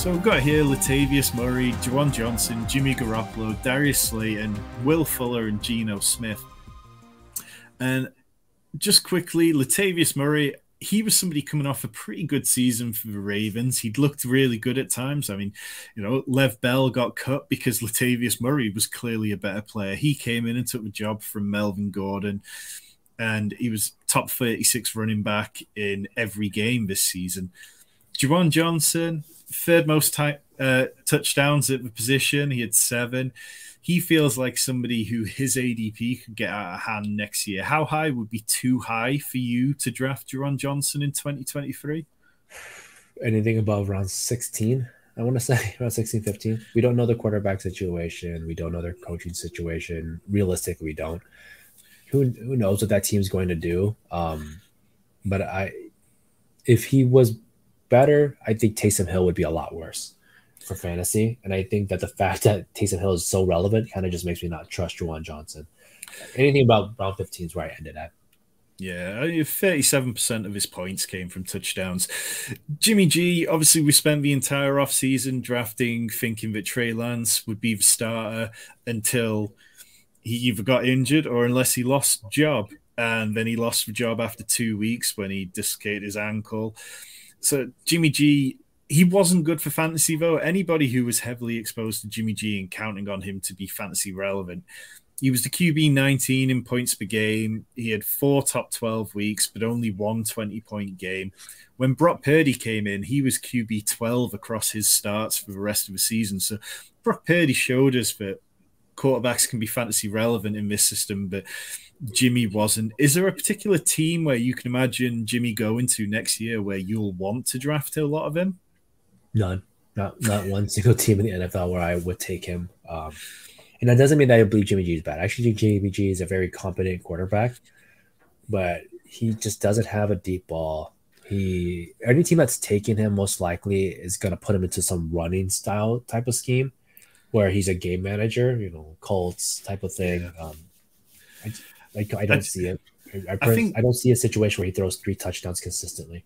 So we've got here Latavius Murray, Juwan Johnson, Jimmy Garoppolo, Darius Slayton, and Will Fuller, and Geno Smith. And just quickly, Latavius Murray, he was somebody coming off a pretty good season for the Ravens. He'd looked really good at times. I mean, you know, Le'Veon Bell got cut because Latavius Murray was clearly a better player. He came in and took the job from Melvin Gordon, and he was top 36 running back in every game this season. Juwan Johnson, third most uh, touchdowns at the position. He had seven. He feels like somebody who his ADP could get out of hand next year. How high would be too high for you to draft Juwan Johnson in 2023? Anything above around 16, I want to say around 16, 15. We don't know the quarterback situation. We don't know their coaching situation. Realistically, we don't. Who, who knows what that team's going to do? Um, but I, if he was better, I think Taysom Hill would be a lot worse for fantasy. And I think that the fact that Taysom Hill is so relevant kind of just makes me not trust Juwan Johnson. Anything about round 15 is where I ended at. Yeah, uh, 37% of his points came from touchdowns. Jimmy G, obviously, we spent the entire offseason drafting, thinking that Trey Lance would be the starter until he either got injured or unless he lost job. And then he lost the job after two weeks when he dislocated his ankle. So Jimmy G, he wasn't good for fantasy though. Anybody who was heavily exposed to Jimmy G and counting on him to be fantasy relevant, he was the QB 19 in points per game. He had four top 12 weeks, but only one 20 point game. When Brock Purdy came in, he was QB 12 across his starts for the rest of the season. So Brock Purdy showed us that quarterbacks can be fantasy relevant in this system, but Jimmy wasn't. Is there a particular team where you can imagine Jimmy going to next year where you'll want to draft a lot of him? None. Not not one single team in the NFL where I would take him. Um, and that doesn't mean that I believe Jimmy G is bad. I actually think Jimmy G is a very competent quarterback, but he just doesn't have a deep ball. He any team that's taking him most likely is going to put him into some running style type of scheme where he's a game manager, you know, Colts type of thing. Um, I, like I don't see it. I, I, I, think I don't see a situation where he throws three touchdowns consistently.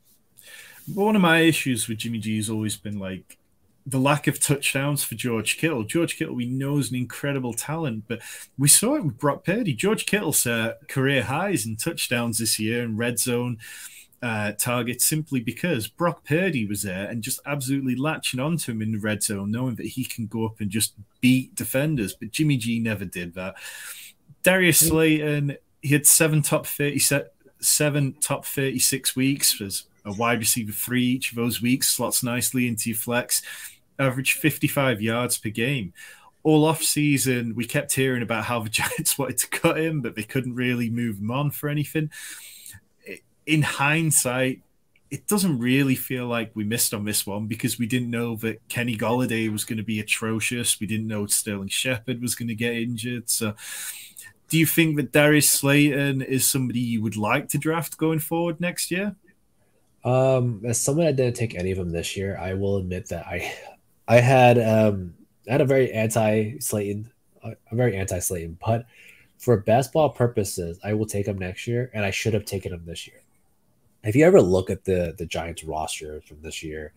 But one of my issues with Jimmy G has always been like the lack of touchdowns for George Kittle. George Kittle, we know, is an incredible talent, but we saw it with Brock Purdy. George Kittle set career highs in touchdowns this year in red zone uh, targets simply because Brock Purdy was there and just absolutely latching onto him in the red zone, knowing that he can go up and just beat defenders. But Jimmy G never did that. Darius. Slayton, he had seven top 37 top 36 weeks as a wide receiver three each of those weeks, slots nicely into your flex, average 55 yards per game. All off season, we kept hearing about how the Giants wanted to cut him, but they couldn't really move him on for anything. In hindsight, it doesn't really feel like we missed on this one because we didn't know that Kenny Golladay was going to be atrocious. We didn't know Sterling Shepard was going to get injured. So do you think that Darius Slayton is somebody you would like to draft going forward next year? Um, as someone that didn't take any of them this year, I will admit that I, I had um, I had a very anti Slayton, a very anti Slayton, but for best ball purposes, I will take him next year, and I should have taken him this year. If you ever look at the the Giants roster from this year,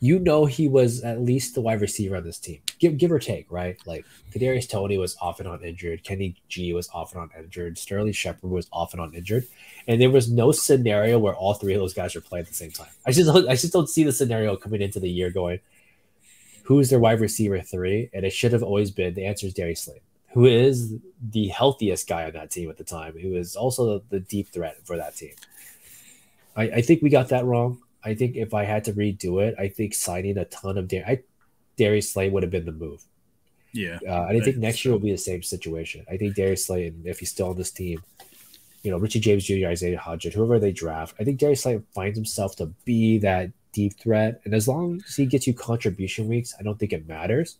you know he was at least the wide receiver on this team, give give or take, right? Like Kadarius Toney was often on injured, Kenny G was often on injured, Sterling Shepard was often on injured, and there was no scenario where all three of those guys were playing at the same time. I just I just don't see the scenario coming into the year going, who's their wide receiver three? And it should have always been the answer is Darius Slayton, who is the healthiest guy on that team at the time, who is also the deep threat for that team. I, I think we got that wrong. I think if I had to redo it, I think signing a ton of Dar- I, Darius Slayton would have been the move. Yeah, uh, and I think next year will be the same situation. I think Darius Slayton, if he's still on this team, you know, Richie James Jr., Isaiah Hodgins, whoever they draft, I think Darius Slayton finds himself to be that deep threat. And as long as he gets you contribution weeks, I don't think it matters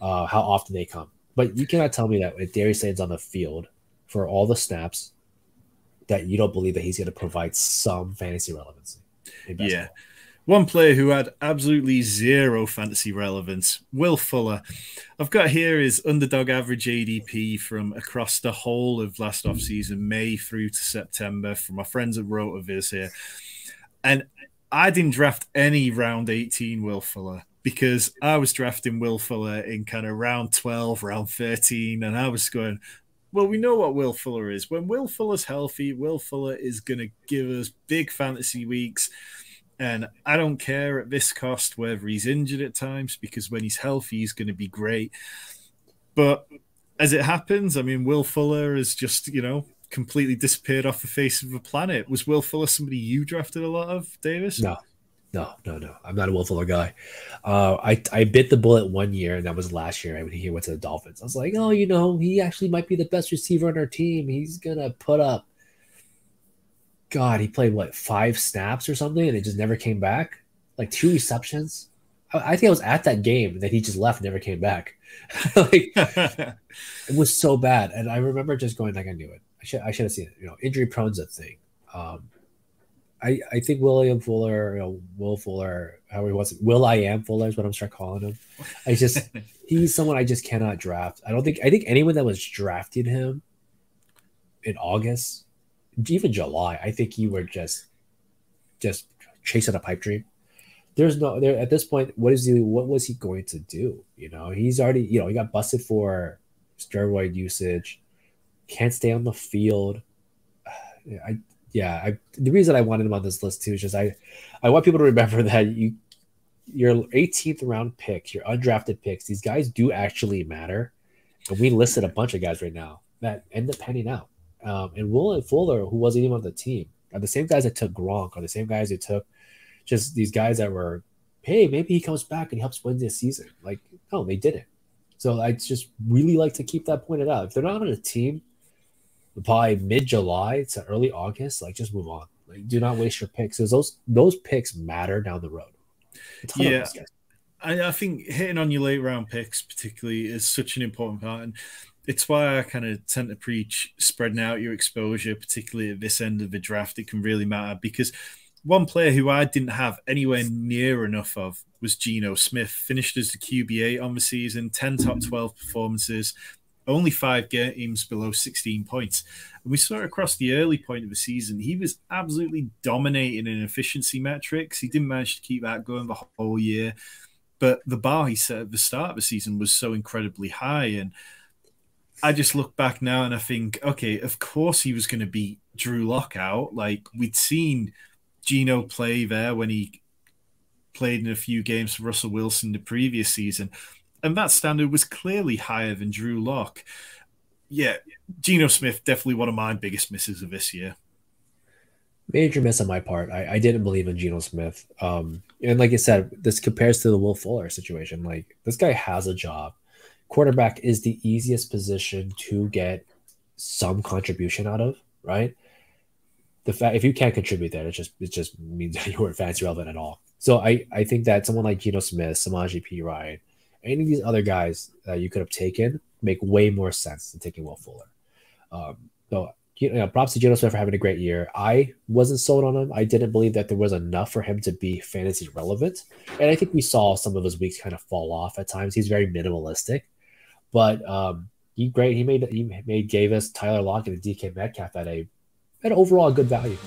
uh, how often they come. But you cannot tell me that if Darius Slayton's on the field for all the snaps, that you don't believe that he's going to provide some fantasy relevancy. Yeah. One player who had absolutely zero fantasy relevance, Will Fuller. I've got here his underdog average ADP from across the whole of last offseason, May through to September, from my friends at Rotoviz here. And I didn't draft any round 18 Will Fuller because I was drafting Will Fuller in kind of round 12, round 13, and I was going, well, we know what Will Fuller is. When Will Fuller's healthy, Will Fuller is going to give us big fantasy weeks. And I don't care at this cost whether he's injured at times because when he's healthy, he's going to be great. But as it happens, I mean, Will Fuller has just, you know, completely disappeared off the face of the planet. Was Will Fuller somebody you drafted a lot of, Davis? No, no, no, no. I'm not a Will Fuller guy. Uh, I I bit the bullet one year, and that was last year when he went to the Dolphins. I was like, oh, you know, he actually might be the best receiver on our team. He's gonna put up. God, he played what five snaps or something, and it just never came back. Like two receptions. I, I think I was at that game that he just left, and never came back. like it was so bad, and I remember just going like I knew it. I should I should have seen it. You know, injury prone's a thing. Um, I, I think William Fuller, you know, Will Fuller, how he it, Will I am Fuller is what I'm start calling him. I just he's someone I just cannot draft. I don't think I think anyone that was drafting him in August, even July, I think you were just just chasing a pipe dream. There's no there at this point. What is he? What was he going to do? You know, he's already you know he got busted for steroid usage, can't stay on the field. I yeah, I, the reason I wanted him on this list too is just I, I want people to remember that you, your 18th round picks, your undrafted picks, these guys do actually matter. And we listed a bunch of guys right now that end up panning out. Um, and Will and Fuller, who wasn't even on the team, are the same guys that took Gronk, are the same guys that took just these guys that were, hey, maybe he comes back and he helps win this season. Like, no, they didn't. So I just really like to keep that pointed out. If they're not on a team by mid July to early August, like just move on. Like do not waste your picks because those those picks matter down the road. Yeah. I, I think hitting on your late round picks particularly is such an important part. And it's why I kind of tend to preach spreading out your exposure, particularly at this end of the draft. It can really matter because one player who I didn't have anywhere near enough of was Geno Smith. Finished as the QB8 on the season, 10 top 12 performances, only five games below 16 points. And we saw across the early point of the season, he was absolutely dominating in efficiency metrics. He didn't manage to keep that going the whole year. But the bar he set at the start of the season was so incredibly high. And I just look back now and I think, okay, of course he was going to beat Drew Lock out. Like we'd seen Geno play there when he played in a few games for Russell Wilson the previous season and that standard was clearly higher than Drew Lock. Yeah, Geno Smith definitely one of my biggest misses of this year. Major miss on my part. I, I didn't believe in Geno Smith. Um, and like I said, this compares to the Will Fuller situation. Like this guy has a job. Quarterback is the easiest position to get some contribution out of, right? The fact if you can't contribute there, it just it just means that you weren't fancy relevant at all. So I I think that someone like Geno Smith, Samaje Perine, any of these other guys that you could have taken make way more sense than taking Will Fuller. Um, so, you know, props to Geno Smith for having a great year. I wasn't sold on him. I didn't believe that there was enough for him to be fantasy relevant. And I think we saw some of his weeks kind of fall off at times. He's very minimalistic, but um, he great. He made he made gave us Tyler Lockett and DK Metcalf at a at overall good value.